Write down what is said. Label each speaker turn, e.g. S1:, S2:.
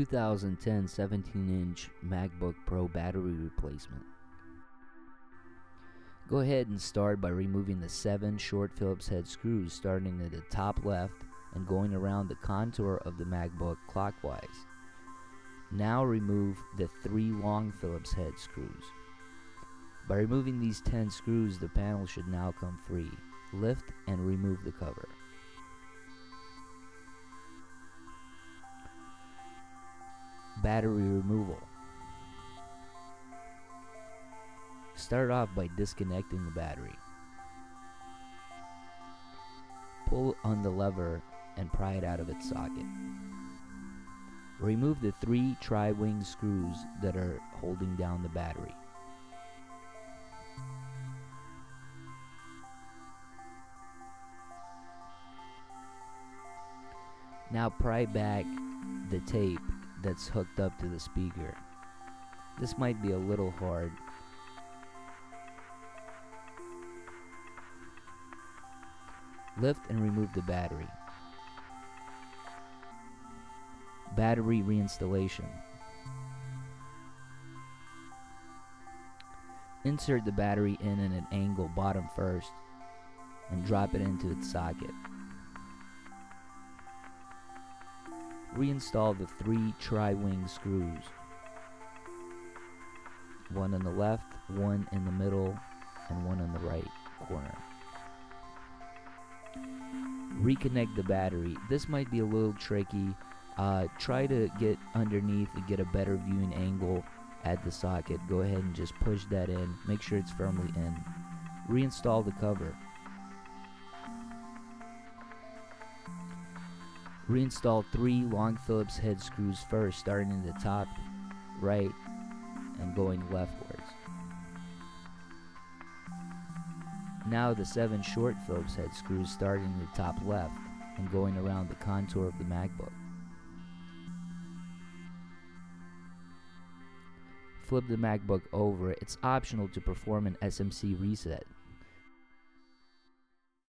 S1: 2010 17-inch MacBook Pro battery replacement. Go ahead and start by removing the seven short Phillips head screws starting at the top left and going around the contour of the MacBook clockwise. Now remove the three long Phillips head screws. By removing these 10 screws, the panel should now come free. Lift and remove the cover. Battery removal. Start off by disconnecting the battery. Pull on the lever and pry it out of its socket. Remove the three tri-wing screws that are holding down the battery. Now pry back the tape that's hooked up to the speaker. This might be a little hard. Lift and remove the battery. Battery reinstallation. Insert the battery in at an angle bottom first and drop it into its socket. Reinstall the three tri-wing screws. One on the left, one in the middle, and one on the right corner. Reconnect the battery. This might be a little tricky. Uh, try to get underneath and get a better viewing angle at the socket. Go ahead and just push that in. Make sure it's firmly in. Reinstall the cover. Reinstall three long Phillips head screws first, starting in the top right and going leftwards. Now the seven short Phillips head screws starting in the top left and going around the contour of the MacBook. Flip the MacBook over. It's optional to perform an SMC reset.